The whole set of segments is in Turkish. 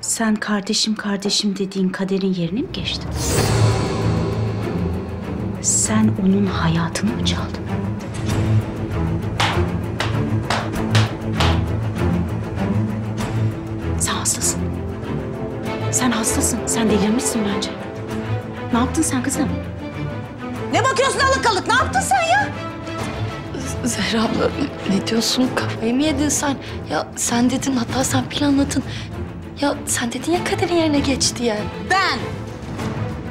Sen kardeşim kardeşim dediğin kaderin yerine mi geçtin? Sen onun hayatını mı çaldın? Sen hastasın. Sen hastasın. Sen delirmişsin bence. Ne yaptın sen kızım? Ne bakıyorsun alıkalık? Ne yaptın sen ya? Zehra abla ne diyorsun? Kafayı mı yedin sen? Ya sen dedin hatta sen planladın. Ya sen dedin ya kaderin yerine geç diye. Ben,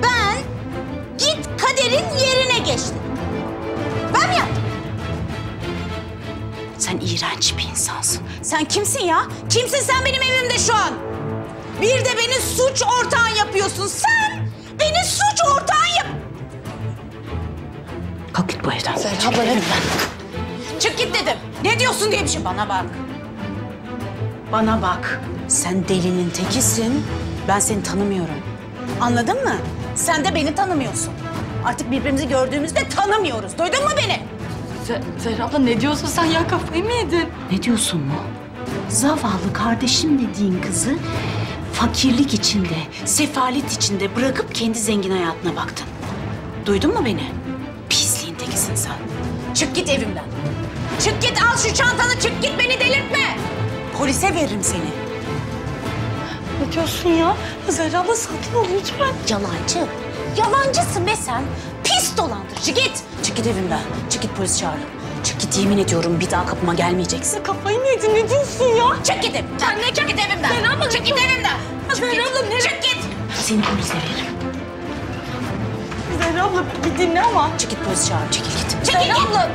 ben git kaderin yerine geçtim. Ben mi yaptım? Sen iğrenç bir insansın. Sen kimsin ya? Kimsin sen benim evimde şu an? Bir de beni suç ortağın yapıyorsun. Sen beni suç ortağın yap... Kalk git bu evden. Zehra abla lütfen. Çık git dedim. Ne diyorsun diye bir şey bana bak. Bana bak. Sen delinin tekisin. Ben seni tanımıyorum. Anladın mı? Sen de beni tanımıyorsun. Artık birbirimizi gördüğümüzde tanımıyoruz. Duydun mu beni? Ze- Zehra abla ne diyorsun sen ya kafayı mı yedin? Ne diyorsun mu? Zavallı kardeşim dediğin kızı fakirlik içinde, sefalet içinde bırakıp kendi zengin hayatına baktın. Duydun mu beni? Pisliğin tekisin sen. Çık git evimden. Çık git al şu çantanı çık. Polise veririm seni. Ne diyorsun ya? Zehra abla sakin ol lütfen. Yalancı. Yalancısın be sen. Pis dolandırıcı git. Çık git evimden. Çık git polis çağır. Çık git yemin ediyorum bir daha kapıma gelmeyeceksin. Kafayı mı yedin ne diyorsun ya? Çık git evimden. Kendine çık git evimden. Zehra abla, çık git evimden. Zehra abla, nereye- Çık git. Seni polise veririm. Zehra abla bir dinle ama. Çık git polis çağır. Çekil git. Çekil Zehra git. abla